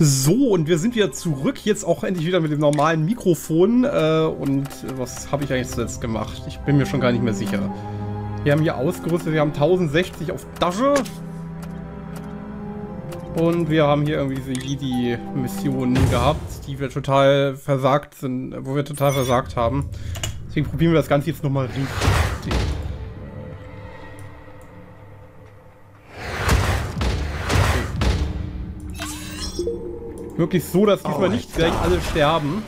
So, und wir sind wieder zurück, jetzt auch endlich wieder mit dem normalen Mikrofon. Äh, und was habe ich eigentlich zuletzt gemacht? Ich bin mir schon gar nicht mehr sicher. Wir haben hier ausgerüstet, wir haben 1060 auf Tasche. Und wir haben hier irgendwie diese Jedi-Missionen gehabt, die wir total versagt sind, wo wir total versagt haben. Deswegen probieren wir das Ganze jetzt nochmal richtig. Wirklich so, dass diesmal oh nicht gleich alle sterben.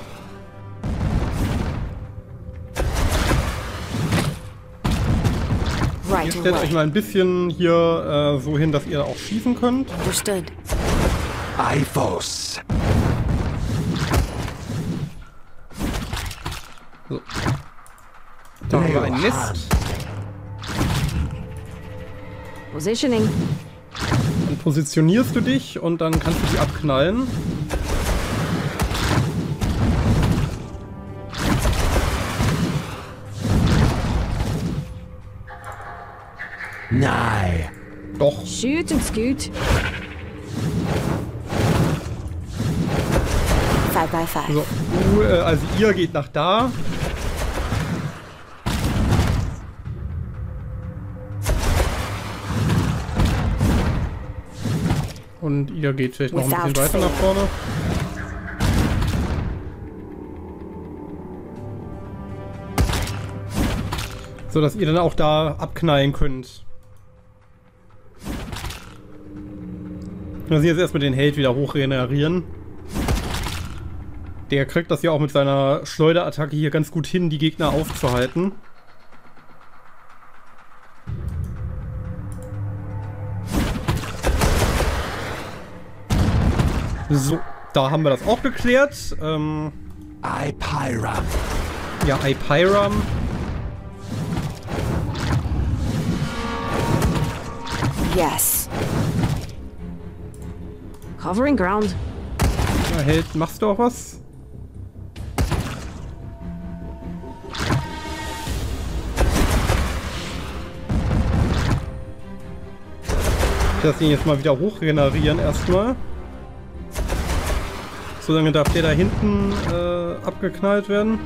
Right ihr stellt euch mal ein bisschen hier äh, so hin, dass ihr auch schießen könnt. Understood. So. Da haben wir ein Nest. Positioning. Dann positionierst du dich und dann kannst du die abknallen. Nein. Doch. Shoot and scoot. Five by five. So, äh, also ihr geht nach da. Und ihr geht vielleicht noch ein bisschen weiter nach vorne. So dass ihr dann auch da abknallen könnt. Wir müssen jetzt erstmal den Held wieder hoch regenerieren. Der kriegt das ja auch mit seiner Schleuderattacke hier ganz gut hin, die Gegner aufzuhalten. So, da haben wir das auch geklärt. Ähm, Ipyram. Ja, Ipyram. Yes. Covering ground. Ja, Held, machst du auch was? Ich lasse ihn jetzt mal wieder hoch regenerieren erstmal. Solange darf der da hinten äh, abgeknallt werden.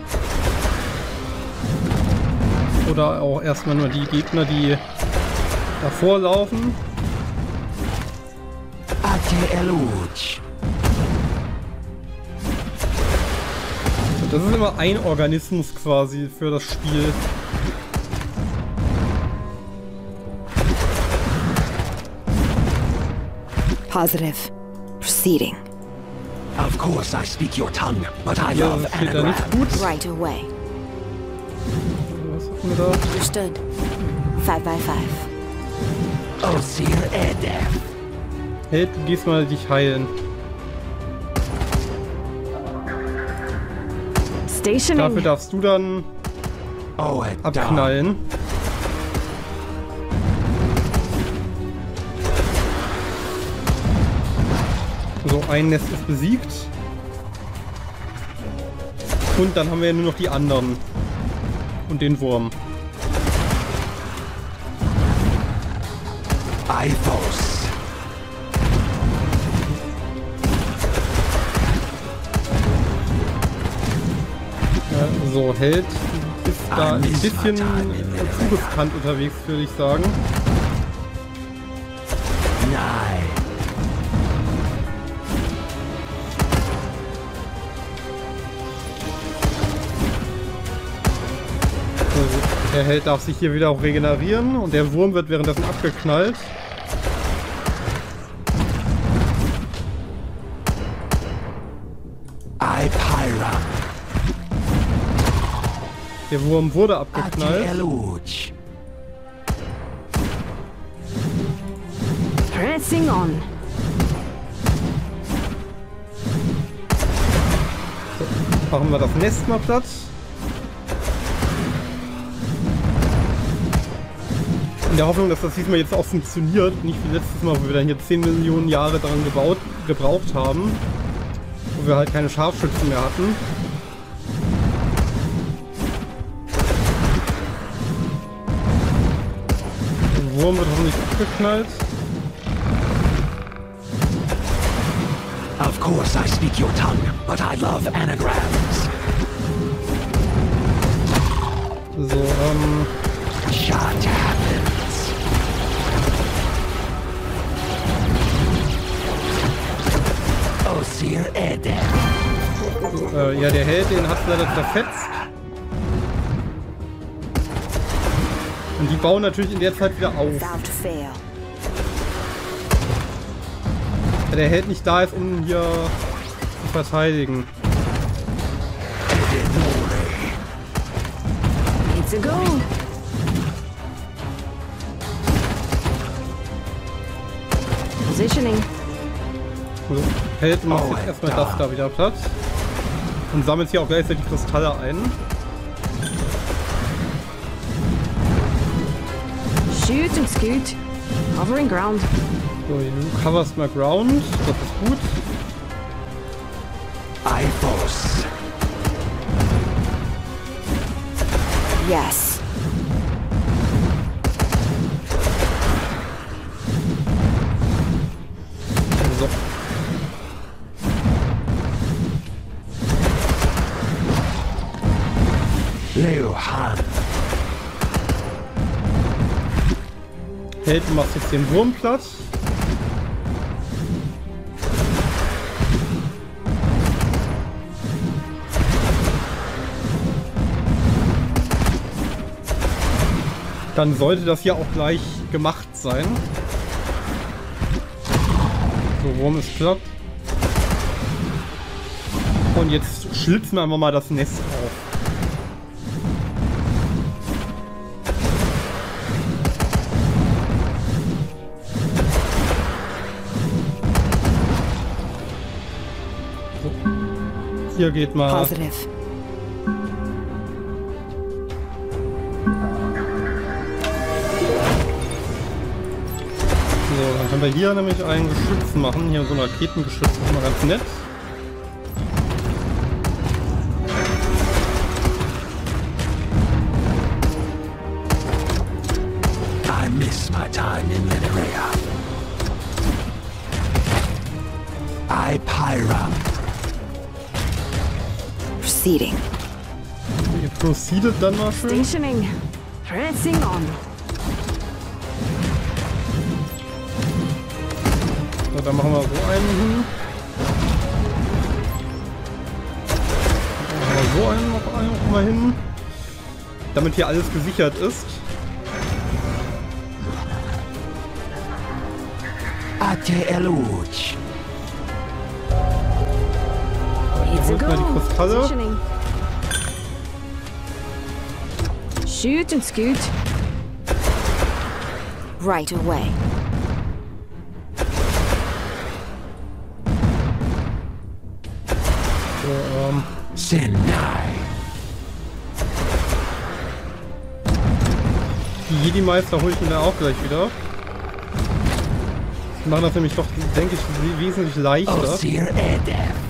Oder auch erstmal nur die Gegner, die davor laufen. Das ist immer ein Organismus quasi für das Spiel. Positive. Proceeding. Of course I speak your tongue, but I ja, love anagrams. Right away. Understood. Five by five. Osir Edef. Held, du gehst mal dich heilen. Stationing. Dafür darfst du dann oh, abknallen. So, ein Nest ist besiegt. Und dann haben wir ja nur noch die anderen. Und den Wurm. Ithos. So, Held ist da ein bisschen zu riskant unterwegs, würde ich sagen. Der Held darf sich hier wieder auch regenerieren und der Wurm wird währenddessen abgeknallt. Der Wurm wurde abgeknallt. Pressing on. So, machen wir das Nest mal platt. In der Hoffnung, dass das diesmal jetzt auch funktioniert. Nicht wie letztes Mal, wo wir dann hier 10 Millionen Jahre daran gebaut, gebraucht haben. Wo wir halt keine Scharfschützen mehr hatten. Wurm wird hoffentlich abgeknallt. Of course I speak your tongue, but I love anagrams. So, ähm. Shut happens. Osir Eden. Äh, ja, der Held, den hat leider zerfetzt. Und die bauen natürlich in der Zeit wieder auf. Weil der Held nicht da ist, um hier zu verteidigen. It's a go. Positioning. Also, Held macht jetzt erstmal das da wieder platt. Und sammelt hier auch gleichzeitig Kristalle ein. Shoot and scoot. Covering ground. So, du coverst mal Ground. Das ist gut. Ifos. Yes. So. Leuhan. Held, du machst jetzt den Wurm platt. Dann sollte das ja auch gleich gemacht sein. So, Wurm ist platt. Und jetzt schlitzen wir einfach mal das Nest auf. Hier geht mal Positive. So, dann können wir hier nämlich ein Geschütz machen. Hier so ein Raketengeschütz ist immer ganz nett. Proceeding. Ihr proceedet dann mal schön. Stationing. Pressing on. So, dann machen wir so einen hin. Dann machen wir so einen noch, einen noch mal hin. Damit hier alles gesichert ist. Eluch. It's a Holt mal die go. Kristalle. Shoot and scoot. Right away. So, ähm, Senai. die Jedi-Meister hole ich mir dann auch gleich wieder. Die machen das nämlich doch, denke ich, we- wesentlich leichter. Osir Edef.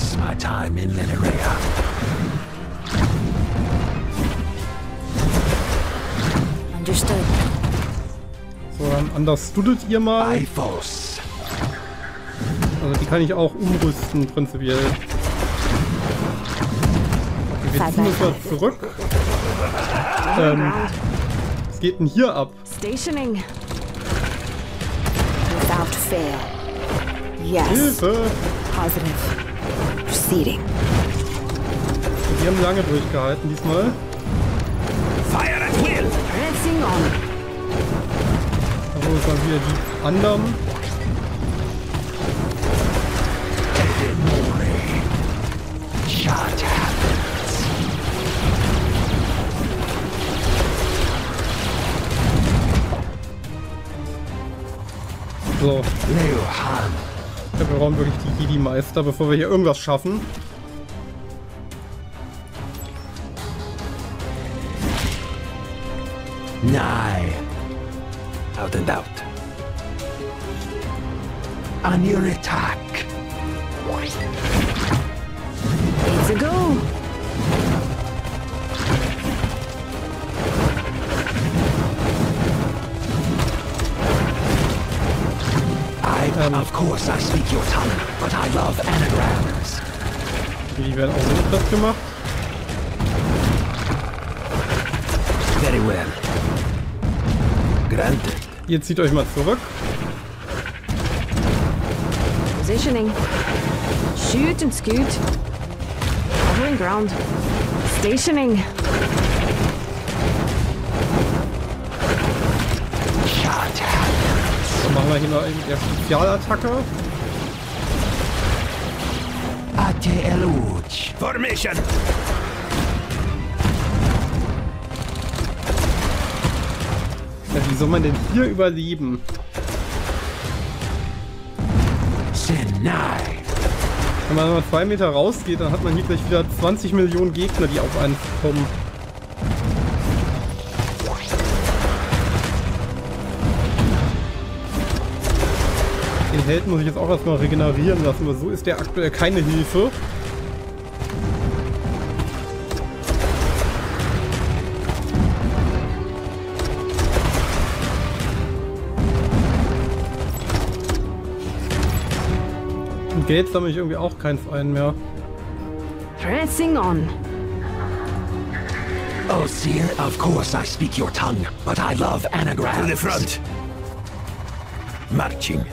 Miss my time in Linerea. Understood. So, dann understoodet ihr mal. Also die kann ich auch umrüsten, prinzipiell. Okay, wir ziehen uns mal zurück. Ähm, was geht denn hier ab? Stationing. Without fail. Yes. Hilfe! Positive. Proceeding. Die haben lange durchgehalten diesmal. Fire at will. Pressing on. Da holen wir wieder die anderen. Shut. So, brauchen wirklich die Jedi-Meister, bevor wir hier irgendwas schaffen. Nigh. Out and out. On your attack. Of course I speak your tongue, but I love anagrams. Die werden auch so platt gemacht. Very well. Granted. Ihr zieht euch mal zurück. Positioning. Shoot and scoot. Covering ground. Stationing. Hier noch eben der Spezialattacke. Ate eluch. Formation. Ja, wie soll man denn hier überleben? Sinai. Wenn man mal zwei Meter rausgeht, dann hat man hier gleich wieder 20 Millionen Gegner, die auf einen kommen. Held muss ich jetzt auch erstmal regenerieren lassen, weil so ist der aktuell keine Hilfe. Und Geld sammle ich irgendwie auch keins ein mehr. Pressing on. Oh, Seer, of course I speak your tongue, but I love anagrams. To the front. Marching.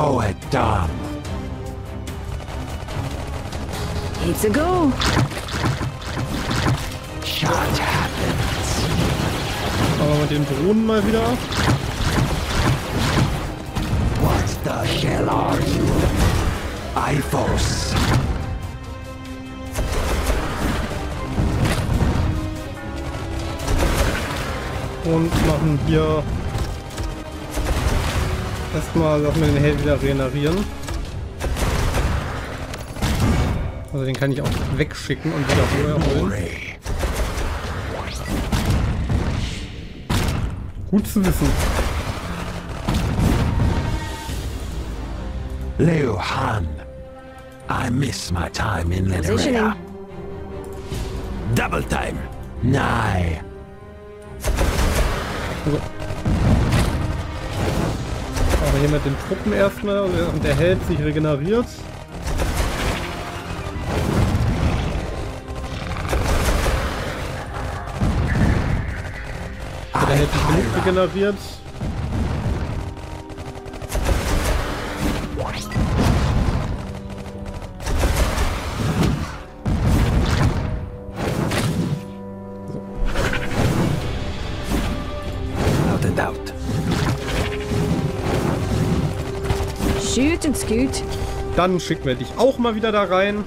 Oh, Adam. It's a go. Shut happens. Aber mit den Drohnen mal wieder. What the hell are you? Iphos. Und machen hier erstmal lassen wir den Held wieder regenerieren. Also den kann ich auch wegschicken und wieder vorher holen. Gut zu wissen. Leo Han. I miss my time in. Lenerea. Double time. Nigh. Aber hier mit den Truppen erstmal und der Held sich regeneriert. Der Held sich genug regeneriert. Scoot. Dann schicken wir dich auch mal wieder da rein.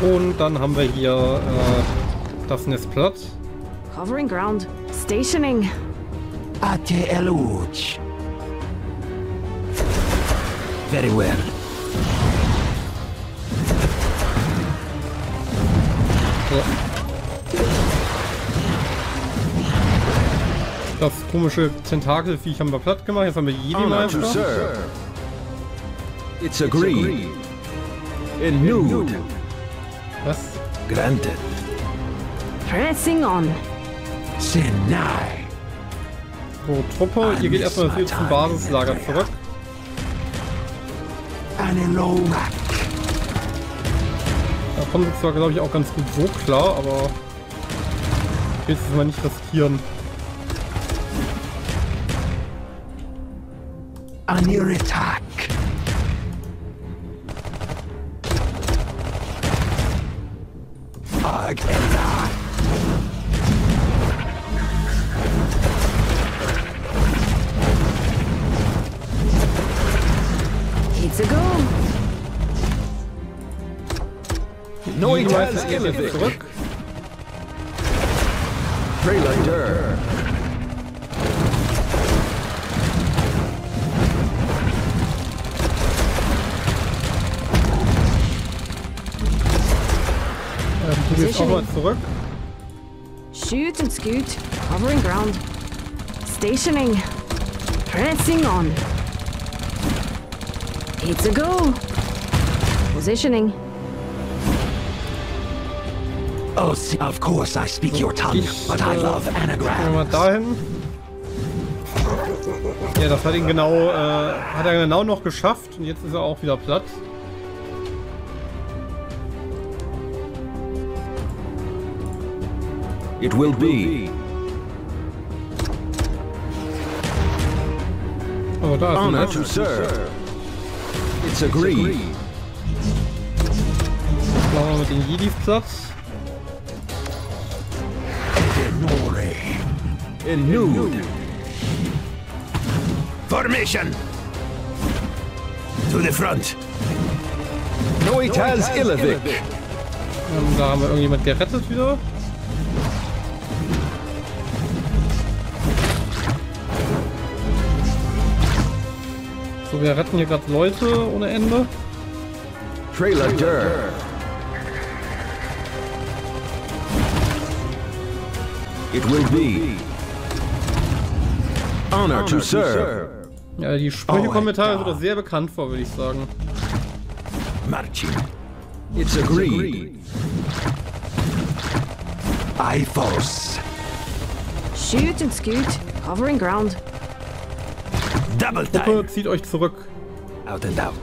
Und dann haben wir hier äh, das Nestplatt. Covering ground. Stationing. Ate eluch. Very well. So. Das komische Tentakelviech haben wir platt gemacht. Jetzt haben wir Jedi Meister. It's agreed. In nude. Was? Granted. Pressing on. Sinai. So, Truppe, ihr geht erstmal hier zum Basislager zurück. Da kommen sie zwar, glaube ich, auch ganz gut so klar, aber ich will es mal nicht riskieren. On your attack. Agella. It's a go. Die Meister gehen jetzt Positioning. zurück. Shoot and scoot. Covering ground. Stationing. Pressing on. It's a go. Positioning. Oh, see, of course I speak your tongue, Ich, but I love Gehen wir mal anagrams. dahin. Ja, das hat ihn genau, äh, hat er genau noch geschafft und jetzt ist er auch wieder platt. It will be. Oh, da ist Honor to serve. It's agreed. Machen wir mit den Jedis Platz. Nori. In nude. Formation! To the front. Noitas Ilovic. Da haben wir irgendjemand gerettet wieder. So, wir retten hier gerade Leute ohne Ende. Trailer Dur. It will be. Honor to serve. Ja, die Oh, Sprüche-Kommentare Alter. sind doch sehr bekannt vor, würde ich sagen. Marching. It's agreed. Ifos. Shoot and scoot. Covering ground. Double time. Gruppe, zieht euch zurück. Out and out.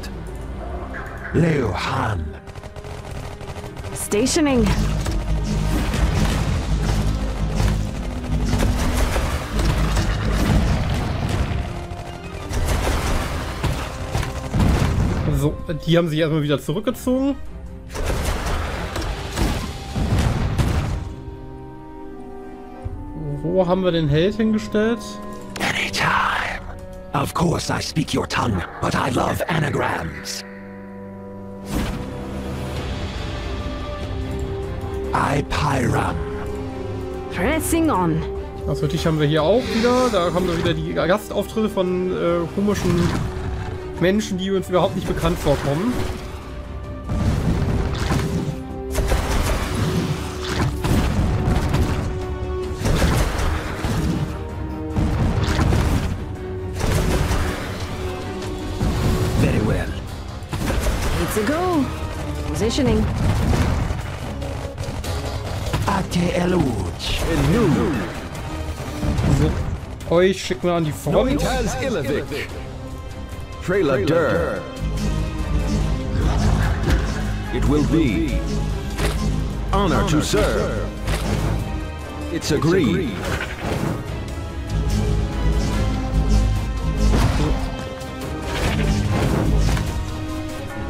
Leo Han. Stationing. So, die haben sich erstmal wieder zurückgezogen. Wo haben wir den Held hingestellt? Anytime. Of course I speak your tongue, but I love anagrams. I Pyram. Pressing on. Also dich haben wir hier auch wieder. Da haben wir wieder die Gastauftritte von äh, komischen Menschen, die uns überhaupt nicht bekannt vorkommen. Positioning. Ate Eluj. In nude. So, euch schicken wir an die Front. Trailer Dur. It will be. Honor to serve. It's agreed.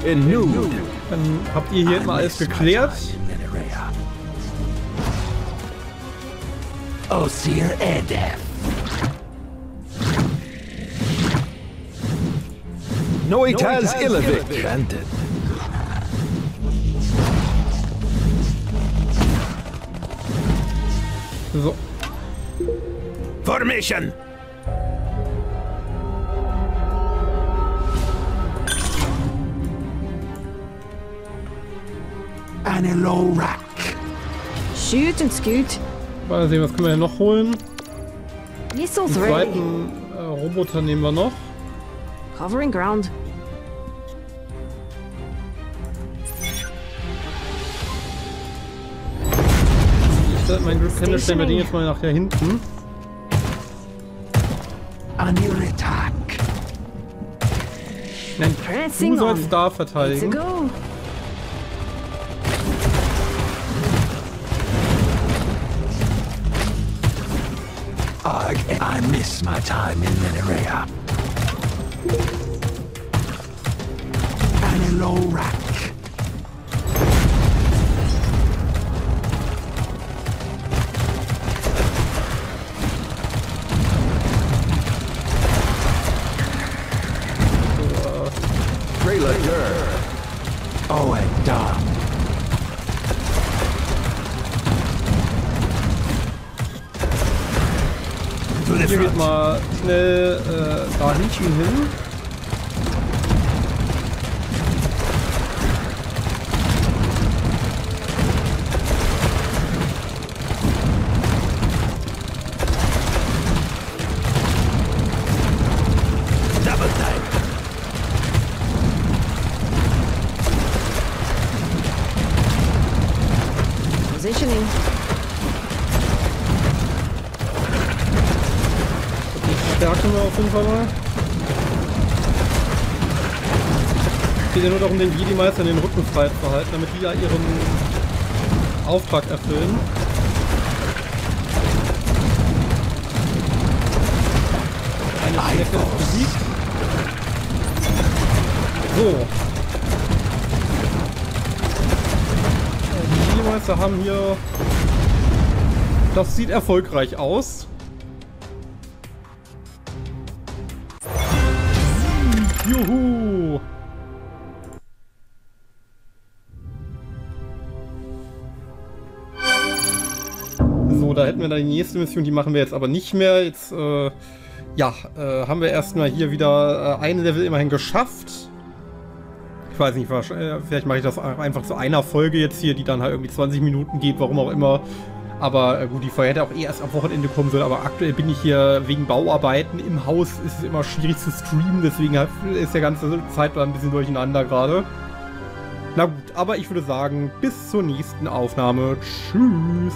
In nude. Dann habt ihr hier mal alles geklärt. Osir Edef. Noitas Ilovic. Granted. So, Formation. Anilo Rack. Shoot and scoot. mal sehen, was können wir denn noch holen. Missiles Den ready. zweiten äh, Roboter nehmen wir noch. Covering ground. Ich, mein Glück kenne, stellen wir den jetzt mal nachher hinten. Aniratak. Nein, Pressing du sollst on. da It's a verteidigen. I miss my time in Minerea. Anilo Rack. Schnell äh, da hinten hin. Positioning. Verstärken wir auf jeden Fall mal. Es geht ja nur darum, den Jedi-Meister in den Rücken frei zu halten, damit die ja ihren Auftrag erfüllen. Eine Schnecke ist besiegt. So. Die Jedi-Meister haben hier... Das sieht erfolgreich aus. Juhu! So, da hätten wir dann die nächste Mission, die machen wir jetzt aber nicht mehr. Jetzt, äh, ja, äh, haben wir erstmal hier wieder äh, ein Level immerhin geschafft. Ich weiß nicht, äh, vielleicht mache ich das einfach zu einer Folge jetzt hier, die dann halt irgendwie 20 Minuten geht, warum auch immer. Aber äh, gut, die Folge hätte auch eh erst am Wochenende kommen sollen, aber aktuell bin ich hier wegen Bauarbeiten im Haus, ist es immer schwierig zu streamen, deswegen ist der ganze Zeitplan ein bisschen durcheinander gerade. Na gut, aber ich würde sagen, bis zur nächsten Aufnahme. Tschüss.